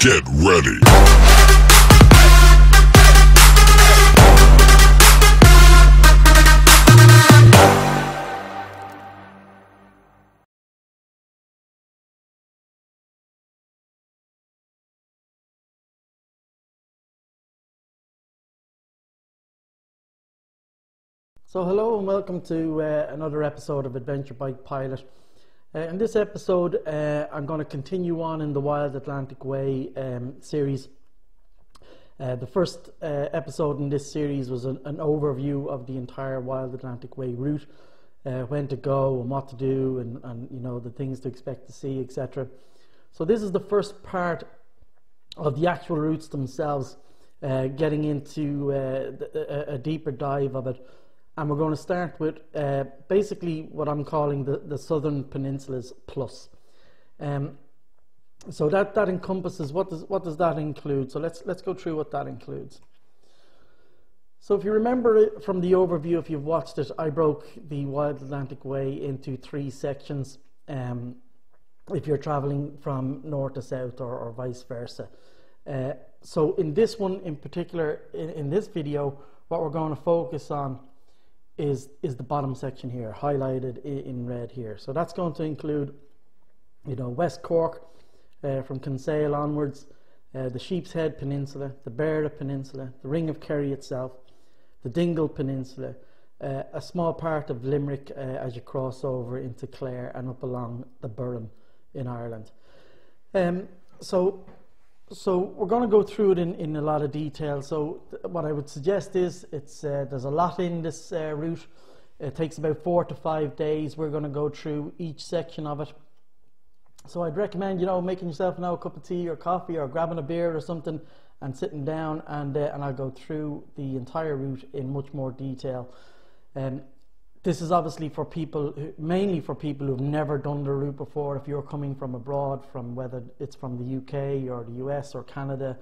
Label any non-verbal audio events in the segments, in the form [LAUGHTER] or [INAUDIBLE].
get ready. So hello and welcome to uh, another episode of Adventure Bike Pilot. Uh, in this episode, uh, I'm going to continue on in the Wild Atlantic Way um, series. Uh, the first uh, episode in this series was an, an, overview of the entire Wild Atlantic Way route, uh, when to go and what to do, and, and you know the things to expect to see, etc. So this is the first part of the actual routes themselves, getting into a, a deeper dive of it and we're going to start with uh, basically what I'm calling the, the Southern Peninsulas Plus. Um, so that, that encompasses, what does, what does that include? So let's, let's go through what that includes. So if you remember from the overview, if you've watched it, I broke the Wild Atlantic Way into three sections. Um, if you're traveling from north to south or, or vice versa. Uh, so in this one in particular, in, in this video, what we're going to focus on is, is the bottom section here, highlighted in red here. So that's going to include, you know, West Cork uh, from Kinsale onwards, uh, the Sheep's Head Peninsula, the Beara Peninsula, the Ring of Kerry itself, the Dingle Peninsula, uh, a small part of Limerick uh, as you cross over into Clare and up along the Burren in Ireland. Um, so so we're going to go through it in, in a lot of detail. So what I would suggest is it's uh, there's a lot in this uh, route. It takes about four to five days. We're going to go through each section of it. So I'd recommend you know making yourself now a cup of tea or coffee or grabbing a beer or something and sitting down and uh, and I'll go through the entire route in much more detail. Um, this is obviously for people, mainly for people who've never done the route before. If you're coming from abroad, from whether it's from the UK or the US or Canada,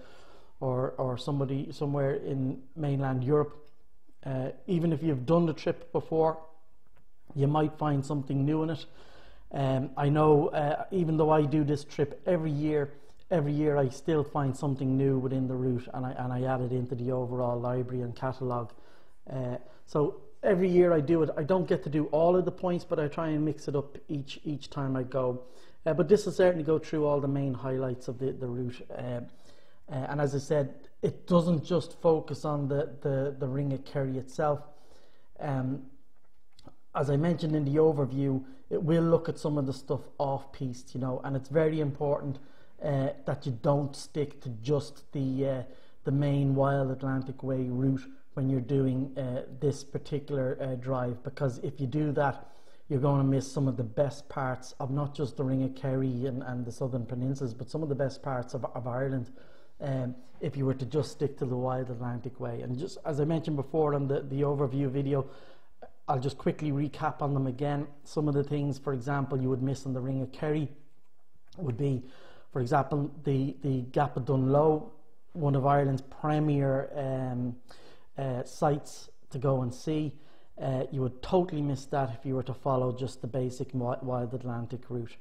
or or somebody somewhere in mainland Europe, uh, even if you've done the trip before, you might find something new in it. Um, I know, uh, even though I do this trip every year, every year I still find something new within the route, and I and I add it into the overall library and catalogue. Uh, so every year I do it. I don't get to do all of the points, but I try and mix it up each each time I go. Uh, but this will certainly go through all the main highlights of the, the route. Uh, uh, and as I said, it doesn't just focus on the, the, the Ring of Kerry itself. Um, as I mentioned in the overview, it will look at some of the stuff off piste, you know, and it's very important uh, that you don't stick to just the uh, the main Wild Atlantic Way route when you're doing uh, this particular uh, drive because if you do that you're going to miss some of the best parts of not just the Ring of Kerry and, and the Southern Peninsulas but some of the best parts of, of Ireland um, if you were to just stick to the Wild Atlantic Way. And just as I mentioned before on the, the overview video I'll just quickly recap on them again. Some of the things for example you would miss on the Ring of Kerry would be for example the, the Gap of Dunloe one of Ireland's premier um, uh, sites to go and see. Uh, you would totally miss that if you were to follow just the basic Wild Atlantic route.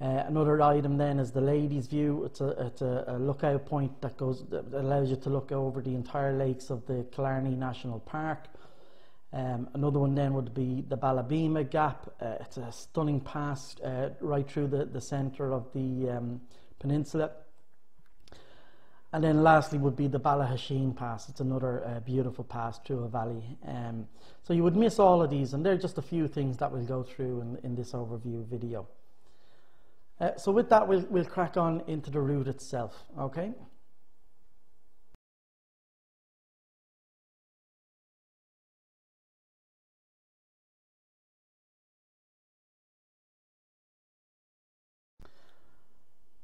Uh, another item then is the ladies' view. It's a, it's a, a, lookout point that goes that allows you to look over the entire lakes of the Killarney National Park. Um, another one then would be the Ballaghbeama Gap. Uh, it's a stunning pass uh, right through the, the centre of the um, peninsula. And then lastly would be the Ballaghisheen Pass. It's another uh, beautiful pass through a valley. Um, so you would miss all of these, and they're just a few things that we'll go through in, in this overview video. Uh, so with that, we'll, we'll crack on into the route itself, okay?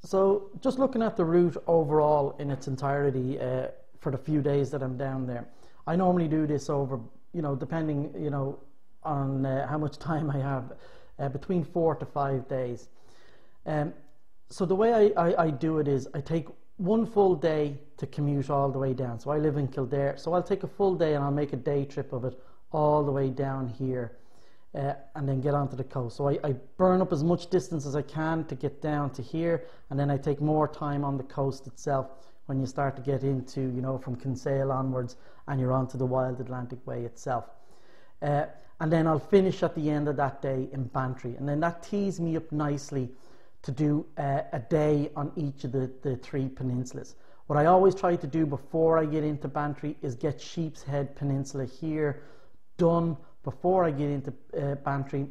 So just looking at the route overall in its entirety uh, for the few days that I'm down there, I normally do this over, you know, depending, you know, on uh, how much [LAUGHS] time I have, uh, between four to five days. Um, so the way I, I, I, do it is I take one full day to commute all the way down. So I live in Kildare, so I'll take a full day and I'll make a day trip of it all the way down here uh, and then get onto the coast. So I, I, burn up as much distance as I can to get down to here, and then I take more time on the coast itself when you start to get into, you know, from Kinsale onwards, and you're onto the Wild Atlantic Way itself. Uh, and then I'll finish at the end of that day in Bantry, and then that tees me up nicely to do uh, a day on each of the, the three peninsulas. What I always try to do before I get into Bantry is get Sheep's Head Peninsula here done before I get into uh, Bantry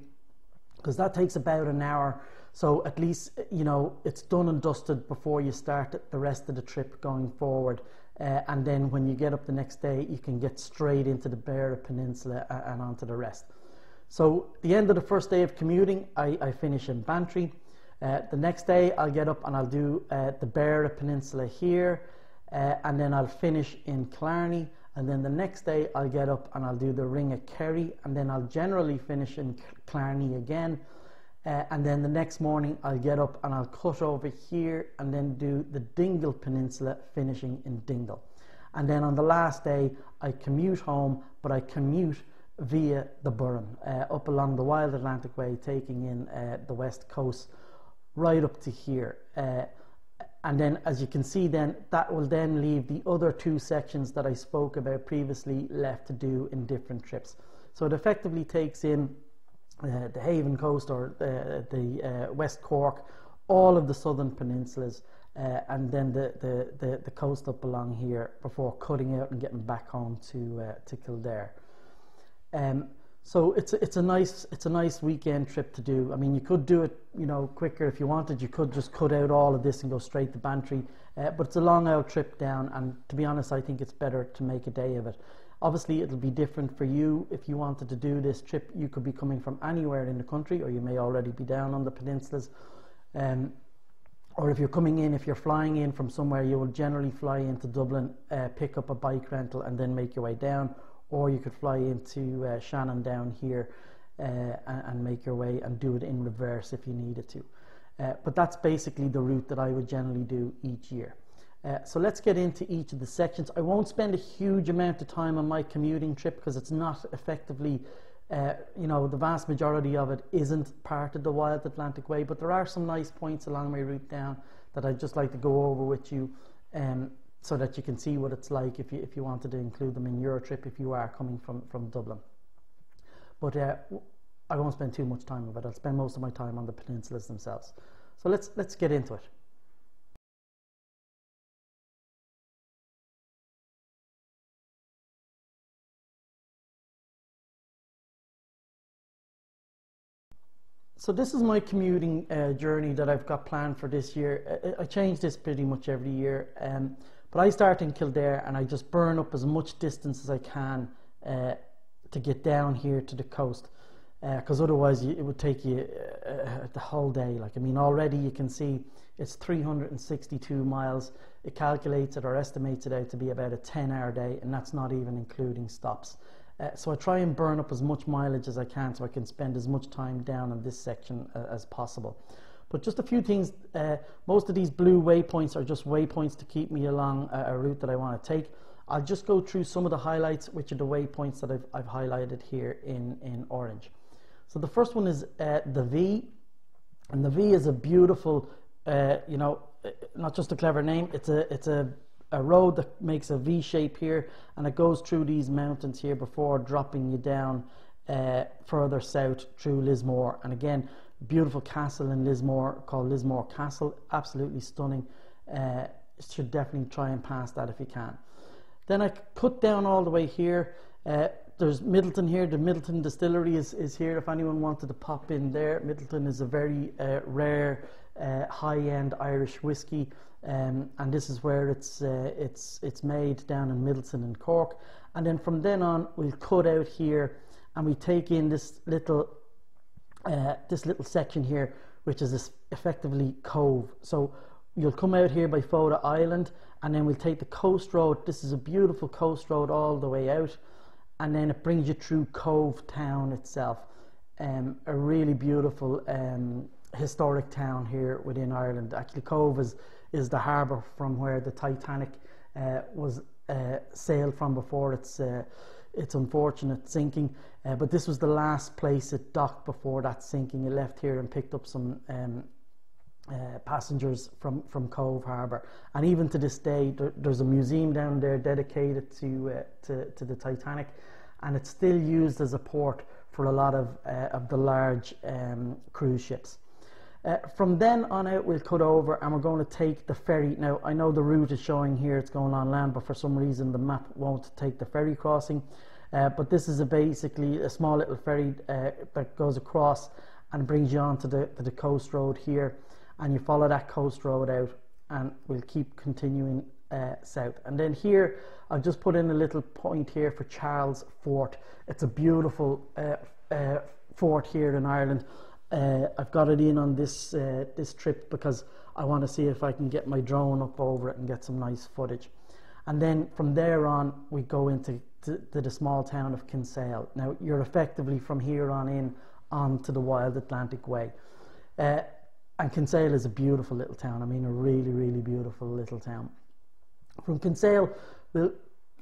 because that takes about an hour. So at least, you know, it's done and dusted before you start the rest of the trip going forward. Uh, and then when you get up the next day, you can get straight into the Beara Peninsula and, and onto the rest. So the end of the first day of commuting, I, I finish in Bantry. Uh, the next day, I'll get up and I'll do uh, the Beara Peninsula here, uh, and then I'll finish in Killarney and then the next day I'll get up and I'll do the ring at Kerry and then I'll generally finish in Killarney again. Uh, and then the next morning I'll get up and I'll cut over here and then do the Dingle Peninsula finishing in Dingle. And then on the last day I commute home but I commute via the Burren uh, up along the Wild Atlantic Way taking in uh, the west coast right up to here. Uh, and then as you can see then that will then leave the other two sections that I spoke about previously left to do in different trips. So it effectively takes in uh, the Haven coast or uh, the uh, West Cork, all of the southern peninsulas uh, and then the, the, the, the, coast up along here before cutting out and getting back home to, uh, to Kildare. Um, so it's a, it's a nice it's a nice weekend trip to do. I mean, you could do it you know quicker if you wanted. You could just cut out all of this and go straight to Bantry. Uh, but it's a long out trip down, and to be honest, I think it's better to make a day of it. Obviously, it'll be different for you if you wanted to do this trip. You could be coming from anywhere in the country, or you may already be down on the peninsulas. Um, or if you're coming in, if you're flying in from somewhere, you will generally fly into Dublin, uh, pick up a bike rental, and then make your way down or you could fly into uh, Shannon down here uh, and, and, make your way and do it in reverse if you needed to. Uh, but that's basically the route that I would generally do each year. Uh, so let's get into each of the sections. I won't spend a huge amount of time on my commuting trip because it's not effectively, uh, you know, the vast majority of it isn't part of the Wild Atlantic Way, but there are some nice points along my route down that I'd just like to go over with you um, so that you can see what it's like if you, if you wanted to include them in your trip if you are coming from, from Dublin. But uh, I won't spend too much time on it. I'll spend most of my time on the peninsulas themselves. So let's, let's get into it. So this is my commuting uh, journey that I've got planned for this year. I, I change this pretty much every year. Um, but I start in Kildare and I just burn up as much distance as I can uh, to get down here to the coast. Because uh, otherwise, you, it would take you uh, uh, the whole day. Like, I mean, already you can see it's 362 miles. It calculates it or estimates it out to be about a 10 hour day, and that's not even including stops. Uh, so I try and burn up as much mileage as I can so I can spend as much time down in this section uh, as possible. But just a few things. Uh, most of these blue waypoints are just waypoints to keep me along a, a, route that I want to take. I'll just go through some of the highlights, which are the waypoints that I've, I've highlighted here in, in orange. So the first one is uh, the Vee, and the Vee is a beautiful, uh, you know, uh, not just a clever name. It's a it's a a road that makes a V shape here, and it goes through these mountains here before dropping you down uh, further south through Lismore. And again, beautiful castle in Lismore called Lismore Castle, absolutely stunning. Uh, should definitely try and pass that if you can. Then I put down all the way here. Uh, there's Midleton here. The Midleton Distillery is, is here. If anyone wanted to pop in there, Midleton is a very uh, rare, uh, high-end Irish whiskey, um, and this is where it's uh, it's it's made down in Midleton in Cork. And then from then on, we'll cut out here, and we take in this little uh, this little section here, which is effectively Cobh. So you'll come out here by Fota Island and then we'll take the coast road. This is a beautiful coast road all the way out and then it brings you through Cobh Town itself. Um, a really beautiful um, historic town here within Ireland. Actually, Cobh is, is the harbour from where the Titanic uh, was uh, sailed from before its uh, it's unfortunate sinking. Uh, but this was the last place it docked before that sinking. It left here and picked up some um, uh, passengers from, from Cobh Harbour. And even to this day, there, there's a museum down there dedicated to, uh, to, to, the Titanic, and it's still used as a port for a lot of, uh, of the large um, cruise ships. Uh, from then on out, we'll cut over and we're going to take the ferry. Now, I know the route is showing here it's going on land, but for some reason the map won't take the ferry crossing. Uh, but this is a basically a small little ferry uh, that goes across and brings you on to the, the coast road here. And you follow that coast road out and we'll keep continuing uh, south. And then here, I've just put in a little point here for Charles Fort. It's a beautiful uh, uh, fort here in Ireland. Uh, I've got it in on this uh, this trip because I want to see if I can get my drone up over it and get some nice footage. And then from there on, we go into to, to the small town of Kinsale. Now you're effectively from here on in onto the wild Atlantic Way. Uh, and Kinsale is a beautiful little town. I mean, a really, really beautiful little town. From Kinsale, we'll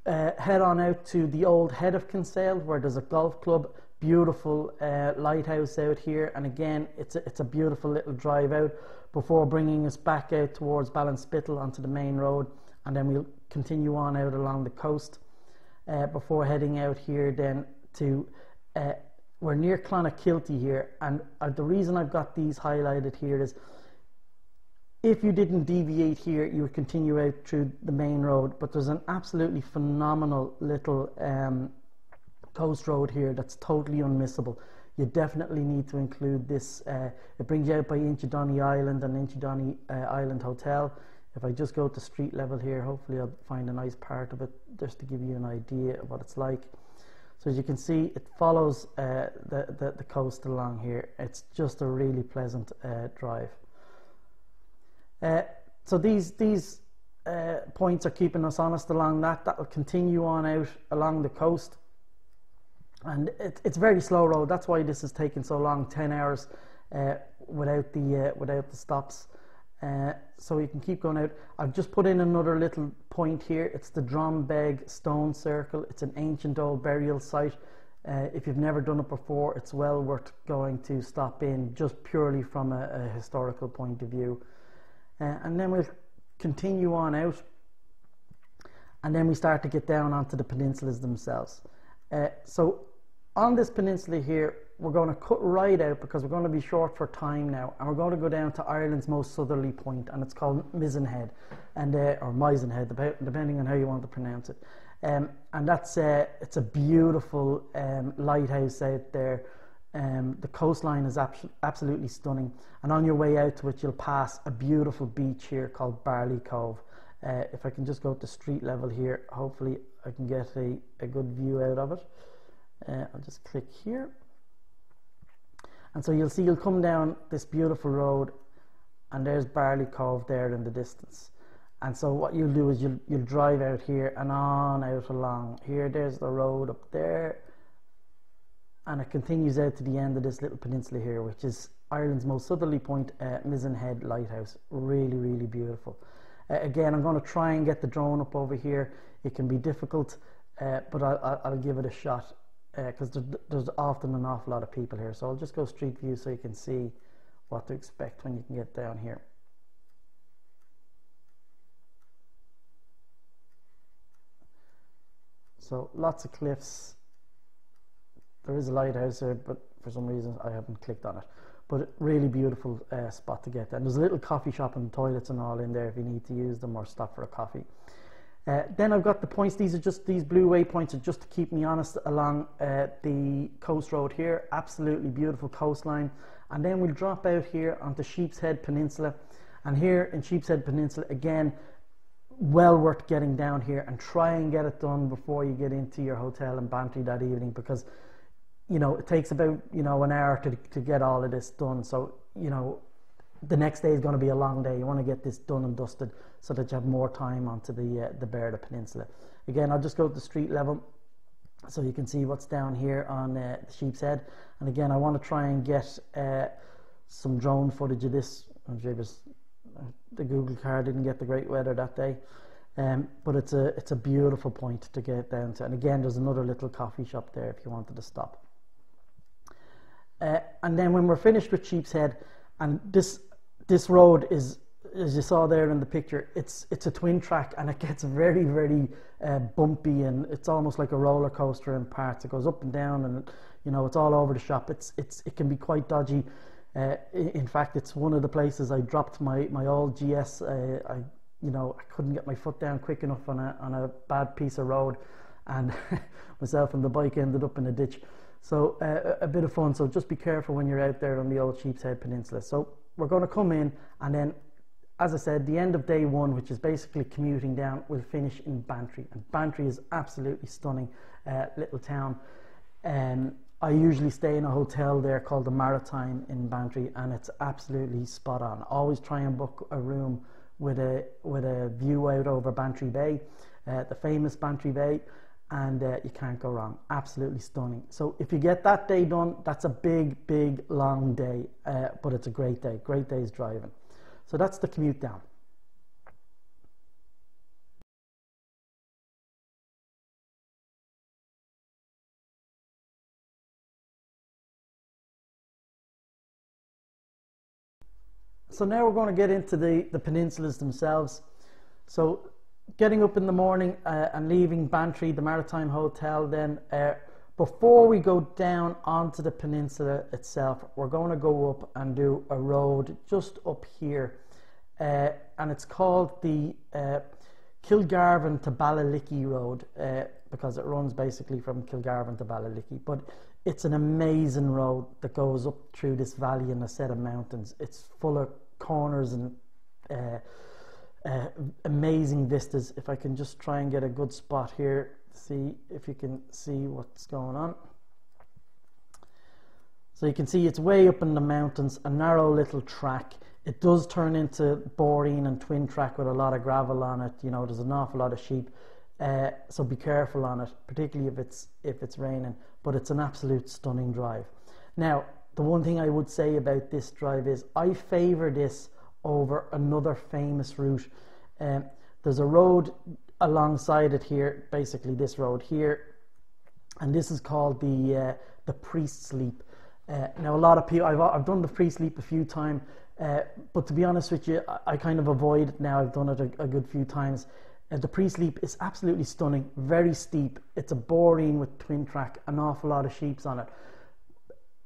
uh, head on out to the old head of Kinsale, where there's a golf club beautiful uh, lighthouse out here. And again it's a, it's a beautiful little drive out before bringing us back out towards Ballinspittle onto the main road. And then we'll continue on out along the coast uh, before heading out here then to uh, we're near Clonakilty here. And uh, the reason I've got these highlighted here is if you didn't deviate here you would continue out through the main road. But there's an absolutely phenomenal little um, coast road here that's totally unmissable. You definitely need to include this. Uh, it brings you out by Inchydoney Island and Inchydoney uh, Island Hotel. If I just go to street level here, hopefully I'll find a nice part of it just to give you an idea of what it's like. So as you can see, it follows uh, the, the, the, coast along here. It's just a really pleasant uh, drive. Uh, so these, these uh, points are keeping us honest along that. That will continue on out along the coast and it, it's very slow road. That's why this is taking so long, ten hours uh, without the uh, without the stops. Uh, so you can keep going out. I've just put in another little point here. It's the Drombeg Stone Circle. It's an ancient old burial site. Uh, if you've never done it before, it's well worth going to stop in just purely from a, a historical point of view. Uh, and then we'll continue on out, and then we start to get down onto the peninsulas themselves. Uh, so on this peninsula here, we're going to cut right out because we're going to be short for time now, and we're going to go down to Ireland's most southerly point, and it's called Mizenhead, and uh, or Mizenhead, depending on how you want to pronounce it. Um, and that's uh, it's a beautiful um, lighthouse out there. Um, the coastline is ab- absolutely stunning, and on your way out to it, you'll pass a beautiful beach here called Barley Cove. Uh, if I can just go to street level here, hopefully I can get a, a good view out of it. Uh, I'll just click here. And so you'll see you'll come down this beautiful road and there's Barley Cove there in the distance. And so what you'll do is you'll, you'll drive out here and on out along. Here, there's the road up there. And it continues out to the end of this little peninsula here, which is Ireland's most southerly point, uh, Mizenhead Lighthouse. Really, really beautiful. Uh, again, I'm going to try and get the drone up over here. It can be difficult, uh, but I'll, I'll, give it a shot because uh, there's, there's often an awful lot of people here. So I'll just go street view so you can see what to expect when you can get down here. So lots of cliffs. There is a lighthouse here, but for some reason I haven't clicked on it. But really beautiful uh, spot to get there. And there's a little coffee shop and toilets and all in there if you need to use them or stop for a coffee. Uh, then I've got the points. These are just these blue waypoints are just to keep me honest along uh, the coast road here. Absolutely beautiful coastline. And then we'll drop out here onto Sheepshead Peninsula. And here in Sheepshead Peninsula, again, well worth getting down here and try and get it done before you get into your hotel in Bantry that evening because, you know, it takes about, you know, an hour to, to get all of this done. So, you know, the next day is going to be a long day. You want to get this done and dusted so that you have more time onto the uh, the Beara Peninsula. Again, I'll just go to the street level so you can see what's down here on uh, Sheep's Head. And again, I want to try and get uh, some drone footage of this. I'm sure uh, the Google car didn't get the great weather that day. Um, but it's a it's a beautiful point to get down to. And again, there's another little coffee shop there if you wanted to stop. Uh, and then when we're finished with Sheep's Head, and this this road is as you saw there in the picture, it's it's a twin track and it gets very very uh, bumpy and it's almost like a roller coaster in parts. It goes up and down and you know it's all over the shop. It's it's it can be quite dodgy. Uh, in fact, it's one of the places I dropped my my old GS. Uh, I you know I couldn't get my foot down quick enough on a on a bad piece of road, and [LAUGHS] myself and the bike ended up in a ditch. So uh, a bit of fun. So just be careful when you're out there on the old Sheep's Head Peninsula. So we're going to come in and then as I said, the end of day one, which is basically commuting down, will finish in Bantry. And Bantry is absolutely stunning uh, little town. Um, I usually stay in a hotel there called the Maritime in Bantry, and it's absolutely spot on. Always try and book a room with a with a view out over Bantry Bay, uh, the famous Bantry Bay, and uh, you can't go wrong. Absolutely stunning. So if you get that day done, that's a big, big, long day, uh, but it's a great day. Great day's driving. So that's the commute down. So now we're going to get into the, the peninsulas themselves. So getting up in the morning uh, and leaving Bantry, the Maritime Hotel, then uh, before we go down onto the peninsula itself, we're going to go up and do a road just up here. Uh, and it's called the uh, Kilgarvan to Ballylickey Road uh, because it runs basically from Kilgarvan to Ballylickey. But it's an amazing road that goes up through this valley and a set of mountains. It's full of corners and uh, amazing vistas. If I can just try and get a good spot here see if you can see what's going on. So you can see it's way up in the mountains, a narrow little track. It does turn into boreen and twin track with a lot of gravel on it. You know, there's an awful lot of sheep. Uh, so be careful on it, particularly if it's if it's raining. But it's an absolute stunning drive. Now, the one thing I would say about this drive is I favour this over another famous route. Um, there's a road alongside it here, basically this road here, and this is called the uh, the priest's leap. Uh, now, a lot of people, I've, I've done the priest's leap a few times, uh, but to be honest with you, I, I, kind of avoid it now. I've done it a, a good few times. Uh, the priest's leap is absolutely stunning, very steep. It's a boreen with twin track, an awful lot of sheeps on it.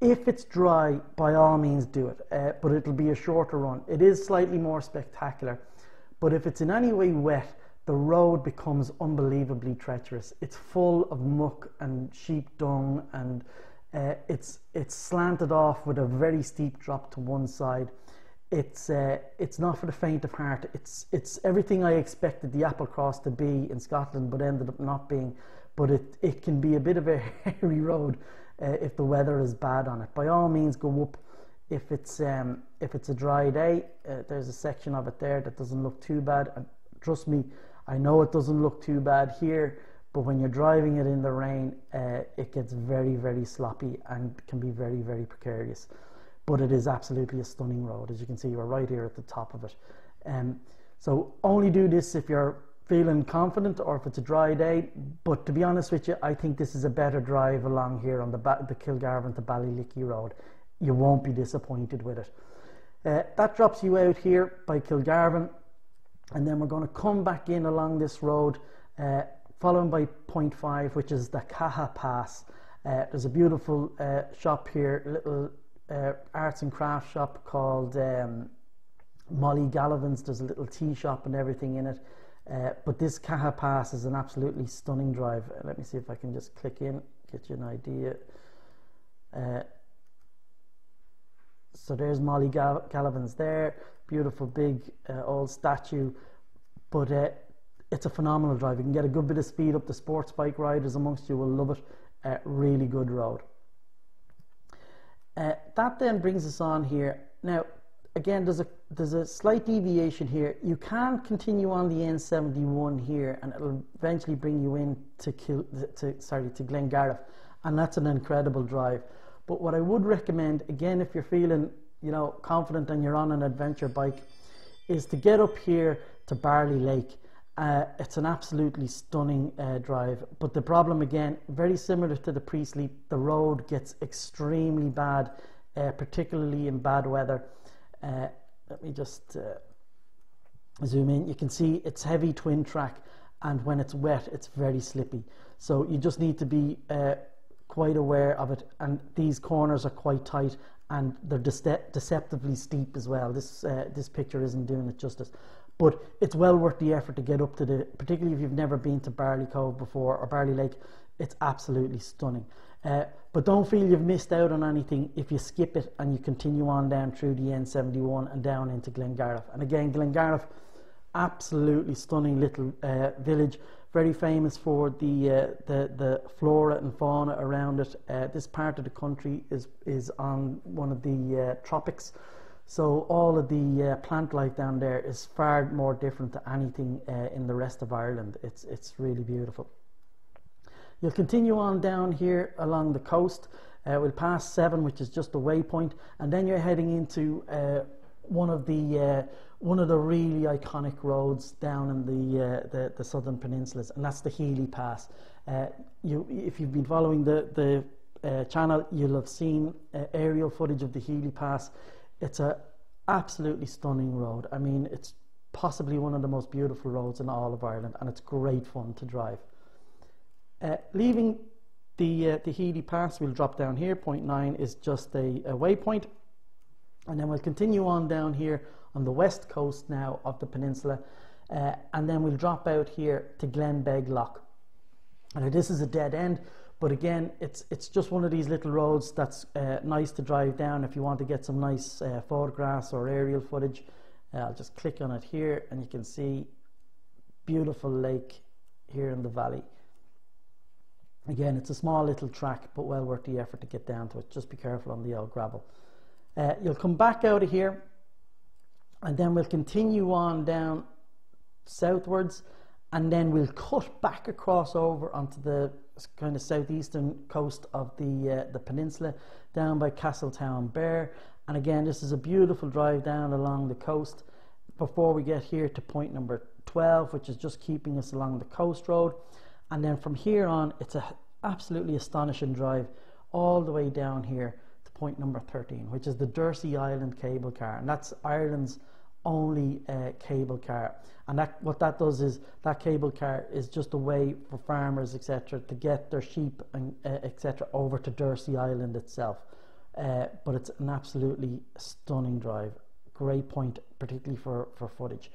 If it's dry, by all means do it, uh, but it'll be a shorter run. It is slightly more spectacular, but if it's in any way wet, the road becomes unbelievably treacherous. It's full of muck and sheep dung, and uh, it's it's slanted off with a very steep drop to one side. It's uh, it's not for the faint of heart. It's it's everything I expected the Applecross to be in Scotland, but ended up not being. But it it can be a bit of a [LAUGHS] hairy road uh, if the weather is bad on it. By all means, go up. If it's um, if it's a dry day, uh, there's a section of it there that doesn't look too bad. And trust me, I know it doesn't look too bad here, but when you're driving it in the rain, uh, it gets very, very sloppy and can be very, very precarious. But it is absolutely a stunning road. As you can see, we're right here at the top of it. Um, so only do this if you're feeling confident or if it's a dry day. But to be honest with you, I think this is a better drive along here on the, the Kilgarvan to Ballylickey Road. You won't be disappointed with it. Uh, that drops you out here by Kilgarvan and then we're going to come back in along this road uh, followed by point five which is the Caha Pass uh, there's a beautiful uh, shop here little uh, arts and crafts shop called um, Molly Gallivan's there's a little tea shop and everything in it uh, but this Caha Pass is an absolutely stunning drive uh, let me see if I can just click in get you an idea so there's Molly Gallivan's there beautiful big uh, old statue. But uh, it's a phenomenal drive. You can get a good bit of speed up. The sports bike riders amongst you will love it. Uh, really good road. Uh, that then brings us on here. Now, again, there's a there's a slight deviation here. You can continue on the N71 here, and it'll eventually bring you in to Kil, to sorry to Glengarriff, and that's an incredible drive. But what I would recommend, again, if you're feeling you know, confident and you're on an adventure bike, is to get up here to Barley Lake Uh, it's an absolutely stunning uh, drive, but the problem again, very similar to the Priestley, the road gets extremely bad, uh, particularly in bad weather. Uh, let me just uh, zoom in. You can see it's heavy twin track, and when it's wet, it's very slippy. So you just need to be uh, quite aware of it. And these corners are quite tight, and they're deceptively steep as well. This this picture isn't doing it justice. But it's well worth the effort to get up to the, particularly if you've never been to Barley Cove before or Barley Lake, it's absolutely stunning. Uh, but don't feel you've missed out on anything if you skip it and you continue on down through the N71 and down into Glengarriff. And again, Glengarriff, absolutely stunning little uh, village, very famous for the, uh, the the flora and fauna around it. Uh, this part of the country is is on one of the uh, tropics. So all of the uh, plant life down there is far more different to anything uh, in the rest of Ireland. It's, it's really beautiful. You'll continue on down here along the coast. Uh, we'll pass Seven, which is just a waypoint, and then you're heading into uh, one of the uh, one of the really iconic roads down in the uh, the, the, southern peninsulas, and that's the Healy Pass. you, if you've been following the the channel, you'll have seen aerial footage of the Healy Pass it's a absolutely stunning road. I mean, it's possibly one of the most beautiful roads in all of Ireland, and it's great fun to drive. Uh, leaving the uh, the Healy Pass, we'll drop down here. Point nine is just a, a waypoint, and then we'll continue on down here on the west coast now of the peninsula, uh, and then we'll drop out here to Glenbeg Lough. And this is a dead end, but again, it's it's just one of these little roads that's uh, nice to drive down if you want to get some nice uh, photographs or aerial footage. Uh, I'll just click on it here and you can see beautiful lake here in the valley. Again, it's a small little track, but well worth the effort to get down to it. Just be careful on the old gravel. Uh, you'll come back out of here and then we'll continue on down southwards and then we'll cut back across over onto the kind of southeastern coast of the uh, the peninsula down by Castletown Castletownbere and again this is a beautiful drive down along the coast before we get here to point number 12 which is just keeping us along the coast road and then from here on it's a absolutely astonishing drive all the way down here to point number 13 which is the Dursey Island cable car and that's Ireland's only uh, cable car. And that what that does is that cable car is just a way for farmers, etc., to get their sheep and uh, etc. over to Dursey Island itself. Uh, but it's an absolutely stunning drive. Great point, particularly for, for footage.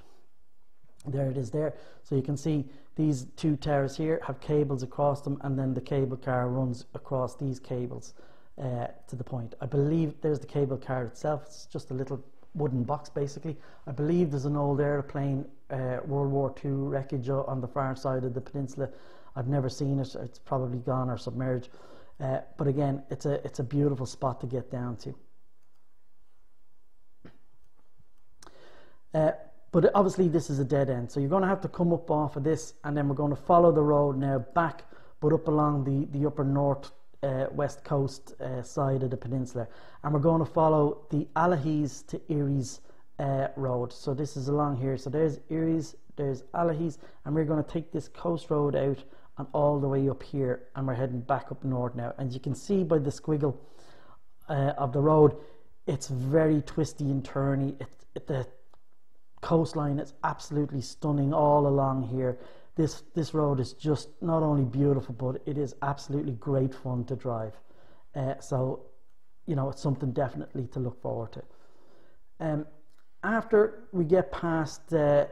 There it is there. So you can see these two towers here have cables across them, and then the cable car runs across these cables uh, to the point. I believe there's the cable car itself. It's just a little wooden box basically. I believe there's an old airplane, uh, World War II wreckage on the far side of the peninsula. I've never seen it. It's probably gone or submerged. Uh, but again, it's a it's a beautiful spot to get down to. But obviously this is a dead end, so you're going to have to come up off of this, and then we're going to follow the road now back, but up along the the upper north uh, west coast uh, side of the peninsula, and we're going to follow the Allihies to Eyeries uh, road. So this is along here. So there's Eyeries, there's Allihies, and we're going to take this coast road out and all the way up here, and we're heading back up north now. And you can see by the squiggle uh, of the road, it's very twisty and turny. It, it, the coastline is absolutely stunning all along here this this road is just not only beautiful, but it is absolutely great fun to drive. Uh, so, you know, it's something definitely to look forward to. Um, after we get past uh,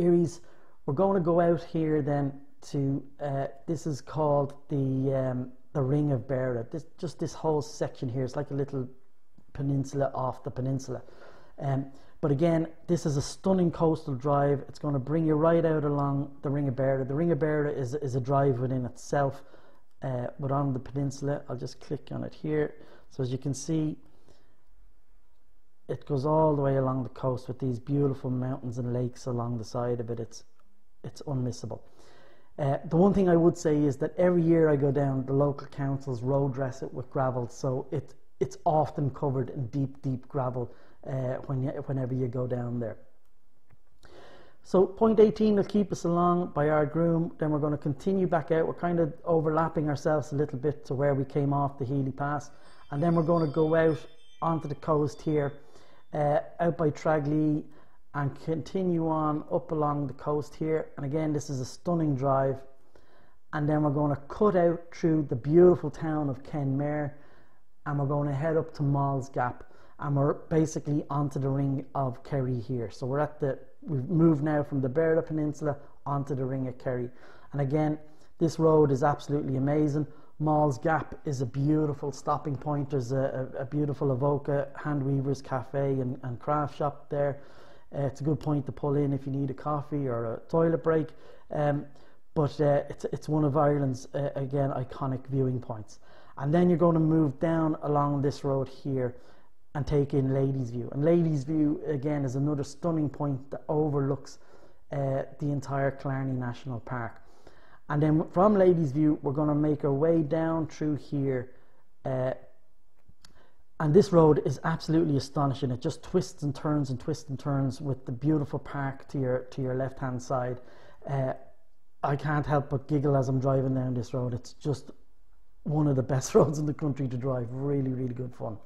Eyeries, we're going to go out here then to uh, this is called the um, the Ring of Beara. This just this whole section here is like a little peninsula off the peninsula. Um, but again, this is a stunning coastal drive. It's going to bring you right out along the Ring of Beara. The Ring of Beara is, is a drive within itself, uh, but on the peninsula. I'll just click on it here. So as you can see, it goes all the way along the coast with these beautiful mountains and lakes along the side of it. It's, it's unmissable. Uh, the one thing I would say is that every year I go down, the local councils road dress it with gravel, so it, it's often covered in deep, deep gravel uh, when you, whenever you go down there. So point 18 will keep us along by Ardgroom. Then we're going to continue back out. We're kind of overlapping ourselves a little bit to where we came off the Healy Pass. And then we're going to go out onto the coast here, uh, out by Tragley and continue on up along the coast here. And again, this is a stunning drive. And then we're going to cut out through the beautiful town of Kenmare and we're going to head up to Moll's Gap and we're basically onto the ring of Kerry here. So we're at the we've moved now from the Beara Peninsula onto the Ring of Kerry. And again, this road is absolutely amazing. Moll's Gap is a beautiful stopping point. There's a, a, a beautiful Avoca hand weavers cafe and, and craft shop there. Uh, it's a good point to pull in if you need a coffee or a toilet break. Um, but uh, it's, it's one of Ireland's, uh, again, iconic viewing points. And then you're going to move down along this road here and take in Ladies View. And Ladies View, again, is another stunning point that overlooks uh, the entire Killarney National Park. And then from Ladies View, we're going to make our way down through here. Uh, and this road is absolutely astonishing. It just twists and turns and twists and turns with the beautiful park to your to your left hand side. Uh, I can't help but giggle as I'm driving down this road. It's just one of the best [LAUGHS] roads in the country to drive. Really, really good fun.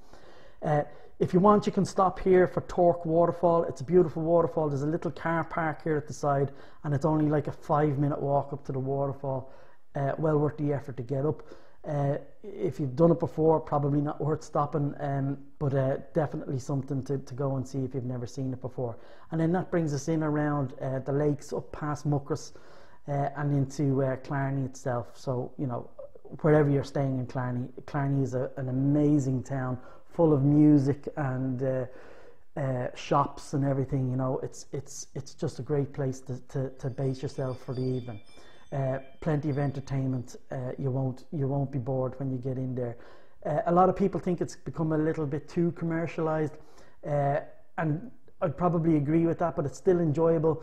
Uh, if you want, you can stop here for Torc Waterfall. It's a beautiful waterfall. There's a little car park here at the side, and it's only like a five minute walk up to the waterfall. Uh, well worth the effort to get up. Uh, if you've done it before, probably not worth stopping, um, but uh, definitely something to, to go and see if you've never seen it before. And then that brings us in around uh, the lakes up past Muckross uh, and into uh, Killarney itself. So, you know, wherever you're staying in Killarney, Killarney is a, an amazing town full of music and uh, uh, shops and everything. You know, it's it's it's just a great place to, to, to base yourself for the evening. Uh, plenty of entertainment. Uh, you won't you won't be bored when you get in there. Uh, a lot of people think it's become a little bit too commercialized, uh, and I'd probably agree with that. But it's still enjoyable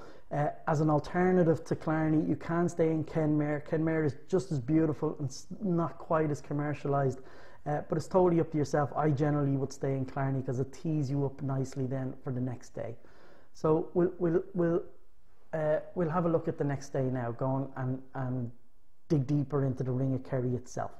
as an alternative to Killarney. You can stay in Kenmare. Kenmare is just as beautiful and not quite as commercialized. Uh, but it's totally up to yourself. I generally would stay in Killarney because it tees you up nicely then for the next day. So we'll we'll we'll uh, we'll have a look at the next day now, going and and dig deeper into the Ring of Kerry itself.